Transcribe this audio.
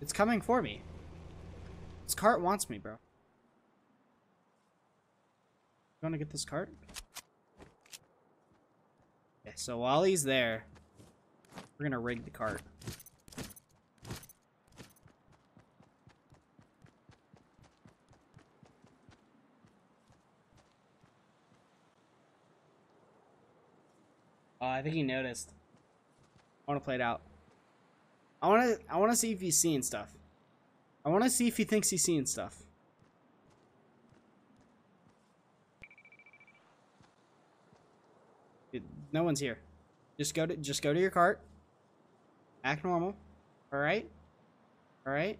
It's coming for me. This cart wants me, bro. You want to get this cart? So while he's there, we're gonna rig the cart. Oh, I think he noticed. I want to play it out. I want to. I want to see if he's seeing stuff. I want to see if he thinks he's seeing stuff. It- no one's here. Just go to. Just go to your cart. Act normal. All right. All right.